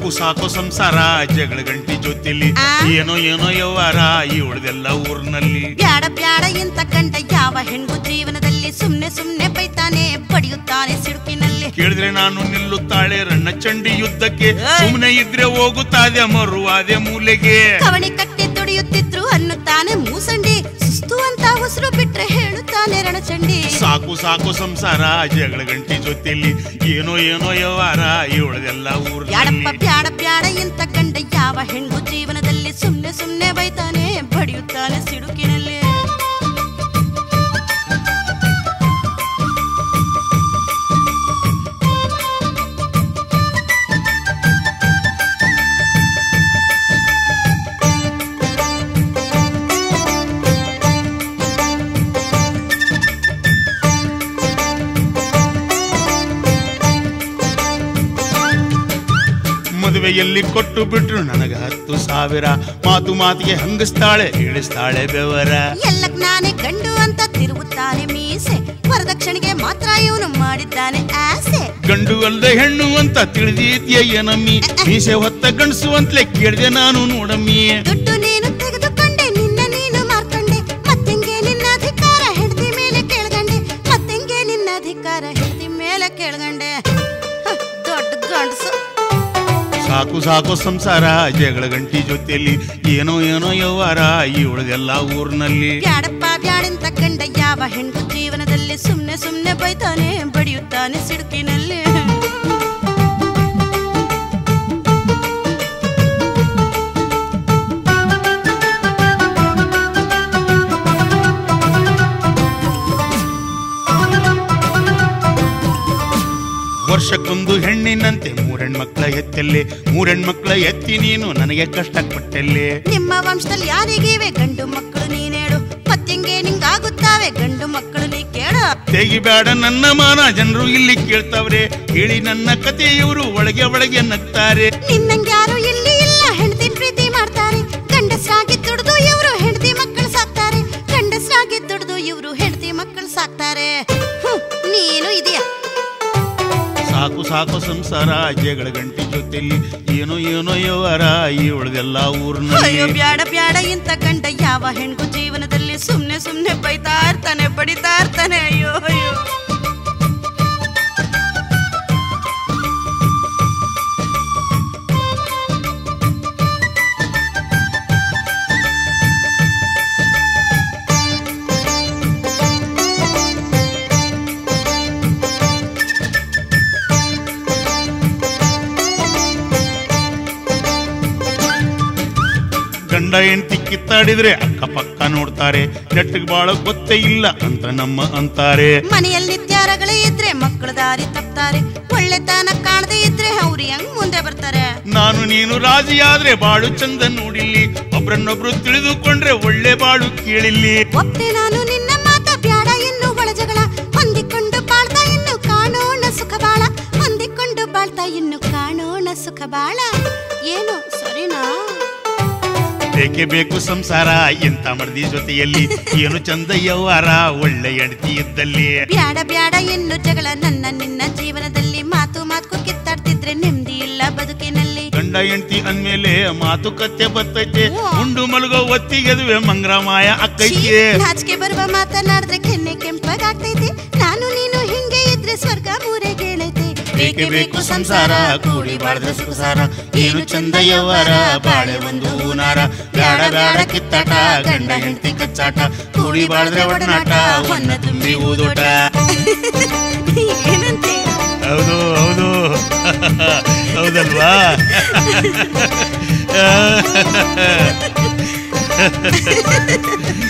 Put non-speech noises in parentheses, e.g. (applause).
ಸಾಕು ಸಾಕು ಸಂಸಾರ ಜಗಳ ಗಂಟಿ ಜೊತೆಲಿ? ಏನೋ ಏನೋ ಯವ್ವಾರ ಈ ಉಳಿದೆಲ್ಲ ಊರ್ನಲ್ಲಿ. ಬ್ಯಾಡ ಬ್ಯಾಡ ಇಂತ ಕಂಡ ಯಾವ ಹೆಣ್ಣು ಜೀವನದಲ್ಲಿ ಸುಮ್ನೆ ಸುಮ್ನೆ ಬೈತಾನೆ ಪಡೆಯುತ್ತಾನೆ ಸಿಡುಕಿನಲ್ಲಿ. ಕೇಳಿದ್ರೆ ನಾನು ನಿಲ್ಲುತ್ತಾಳೆ ರಣ್ಣ ಚಂಡಿ ಯುದ್ಧಕ್ಕೆ. ಸುಮ್ನೆ ಇದ್ರೆ ಹೋಗುತ್ತಾದೆ ಮರುವಾದೆ ಮೂಲೆಗೆ. ಕವಣಿ ಕಟ್ಟಿ ದುಡಿಯುತ್ತಿದ್ರು ಅನ್ನುತ್ತಾನೆ ಮೂಸಂಡಿ. ಉಸಿರು ಬಿಟ್ರೆ ಹೇಳುತ್ತಾನೆ ರಣಚಂಡಿ. ಸಾಕು ಸಾಕು ಸಂಸಾರ ಜಗಳ ಗಂಟಿ ಜೊತೆಯಲ್ಲಿ ಏನೋ ಏನೋ ವ್ಯವಹಾರ ಇವಳದೆಲ್ಲ ಊರು ಬ್ಯಾಡಪ್ಪ ಬ್ಯಾಡ ಬ್ಯಾಡ ಇಂತ ಕಂಡ ಯಾವ ಹೆಣ್ಣು ಜೀವನದಲ್ಲಿ ಸುಮ್ನೆ ಸುಮ್ಮನೆ ಬೈತಾನೆ ಬಡಿಯುತ್ತಾನೆ ಸಿಡುಕಿನಲ್ಲಿ. ಮದುವೆಯಲ್ಲಿ ಕೊಟ್ಟು ಬಿಟ್ರು ನನಗ ಹತ್ತು ಸಾವಿರ. ಮಾತು ಮಾತಿಗೆ ಹಂಗಿಸ್ತಾಳೆ ಇಳಿಸ್ತಾಳೆ ಬೆವರ. ಎಲ್ಲಕ್ ನಾನೇ ಗಂಡು ಅಂತ ತಿರುಗುತ್ತಾನೆ ಮೀಸೆ. ವರದಕ್ಷಿಣೆಗೆ ಮಾತ್ರ ಇವನು ಮಾಡಿದ್ದಾನೆ ಆಸೆ. ಗಂಡು ಅಲ್ಲದೆ ಹೆಣ್ಣು ಅಂತ ತಿಳಿದೀತಿಯ ಏನಮ್ಮಿ. ಮೀಸೆ ಹೊತ್ತ ಗಂಡಸು ಅಂತಲೇ ಕೇಳಿದೆ ನಾನು ನೋಡಮ್ಮಿ. ಸಾಕು ಸಾಕು ಸಂಸಾರ ಜಗಳ ಗಂಟಿ ಜೊತೆಯಲ್ಲಿ ಏನೋ ಏನೋ ಯವ್ವಾರ ಈ ಉಳಿದೆಲ್ಲ ಊರಿನಲ್ಲಿ. ಬ್ಯಾಡಪ್ಪ ಬ್ಯಾಡೆಂತ ಕಂಡ ಯಾವ ಹೆಣ್ಣು ಜೀವನದಲ್ಲಿ ಸುಮ್ನೆ ಸುಮ್ನೆ ಬೈತಾನೆ ಬಡಿಯುತ್ತಾನೆ ಸಿಡುಕಿನಲ್ಲಿ? ವರ್ಷಕ್ಕೊಂದು ಹೆಣ್ಣಿನಂತೆ ಮೂರೆಣ್ಮಕ್ಳ ಎತ್ತಲ್ಲಿ ಮೂರೆಣ್ಮಕ್ಳ ಎತ್ತಿ ನೀನು ನನಗೆ ಕಷ್ಟ ಕೊಟ್ಟಲ್ಲಿ ನಿಮ್ಮ ವಂಶದಲ್ಲಿ ಯಾರಿಗಿವೆ? ಗಂಡು ಮಕ್ಕಳು ನೀನೇಳು ಮತ್ತಿಂಗೆ ನಿಂಗಾಗುತ್ತಾವೆ? ಗಂಡು ಮಕ್ಕಳು ನೀ ಕೇಳ. ತೆಗಿಬೇಡ ನನ್ನ ಮಾನ ಜನರು ಇಲ್ಲಿ ಕೇಳ್ತಾವ್ರೆ. ಹೇಳಿ ನನ್ನ ಕತೆ ಇವರು ಒಳಗೆ ಒಳಗೆ ನಗ್ತಾರೆ. ನಿನ್ನಂಗೆ ಯಾರು ಇಲ್ಲಿ ಸಾಕು ಸಂಸಾರ ಅಜ್ಜೆಗಳ ಗಂಟಿ ಜೊತೆಲಿ. ಏನೋ ಏನೋ ಯವ್ವಾರ ಈ ಊರ್ನ ಅಯ್ಯೋ, ಬ್ಯಾಡ ಬ್ಯಾಡ ಇಂತ ಕಂಡ ಯಾವ ಹೆಣ್ಗು ಜೀವನದಲ್ಲಿ ಸುಮ್ನೆ ಸುಮ್ನೆ ಬೈತಾ ಇರ್ತಾನೆ, ಬಡಿತಾ ಇರ್ತಾನೆ. ಅಯ್ಯೋ ಅಯ್ಯೋ. ಗಂಡ ಹೆಂಡತಿ ಕಿತ್ತಾಡಿದ್ರೆ ಅಕ್ಕಪಕ್ಕ ನೋಡ್ತಾರೆ. ನೆಟ್ಟಿಗೆ ಬಾಳ ಗೊತ್ತೇ ಇಲ್ಲ ಅಂತ ನಮ್ಮ ಅಂತಾರೆ. ಮನೆಯಲ್ಲಿ ತ್ಯಾರಗಳೇ ಇದ್ರೆ ಮಕ್ಕಳ ದಾರಿ ತಪ್ತಾರೆ. ಒಳ್ಳೆತನ ಕಾಣದೇ ಇದ್ರೆ ಅವ್ರು ಹೆಂಗ್ ಮುಂದೆ ಬರ್ತಾರೆ? ನಾನು ನೀನು ರಾಜಿಯಾದ್ರೆ ಬಾಳು ಚಂದ ನೋಡಿಲ್ಲಿ. ಒಬ್ರನ್ನೊಬ್ರು ತಿಳಿದುಕೊಂಡ್ರೆ ಒಳ್ಳೆ ಬಾಳು ಕೇಳಿಲ್ಲಿ. ಮತ್ತೆ ನಾನು ಬೇಕೇ ಬೇಕು ಸಂಸಾರ? ಎಂತ ಮಡದಿ ಜೊತೆಯಲ್ಲಿ ಏನು ಚಂದ ಯವ್ವಾರ ಒಳ್ಳೆ ಹೆಂಡತಿ ಇದ್ದಲ್ಲಿ. ಬ್ಯಾಡ ಬ್ಯಾಡ ಎನ್ನು ಜಗಳ. ನನ್ನ ನಿನ್ನ ಜೀವನದಲ್ಲಿ ಮಾತು ಮಾತು ಕಿತ್ತಾಡ್ತಿದ್ರೆ ನೆಮ್ಮದಿ ಇಲ್ಲ ಬದುಕಿನಲ್ಲಿ. ಗಂಡ ಹೆಂಡತಿ ಅಂದ್ಮೇಲೆ ಮಾತುಕತೆ ಬತ್ತೈತೆ. ಉಂಡು ಮಲಗೋ ಒತ್ತಿಗೆದುವೆ ಮಂಗ್ರಾಮಾಯ ಅಕ್ಕೈತೆ. ನಾಚಿಕೆ ಬರುವ ಮಾತನಾಡಿದ್ರೆ ಕೆನ್ನೆ ಬೇಕೇ ಬೇಕು ಸಂಸಾರ ಕೂಡಿ ಬಾಳ್ದ ಸುಖಸಾರ ಏನು ಚಂದ ಯವ್ವಾರ ಬಾಳೆ ಒಂದು ಹೂನಾರ. ಬ್ಯಾಡ ಬ್ಯಾಡ ಕಿತ್ತಾಟ ಗಂಡ ಹೆಂಡತಿ ಕಚ್ಚಾಟ. ಕೂಡಿ ಬಾಳ್ದ್ರೆ ಒಡನಾಟ ಒನ್ನ ತುಂಬಿ ಊದೋಟ ಹೌದು ಹೌದು. ಹೌದಲ್ವಾ? (laughs)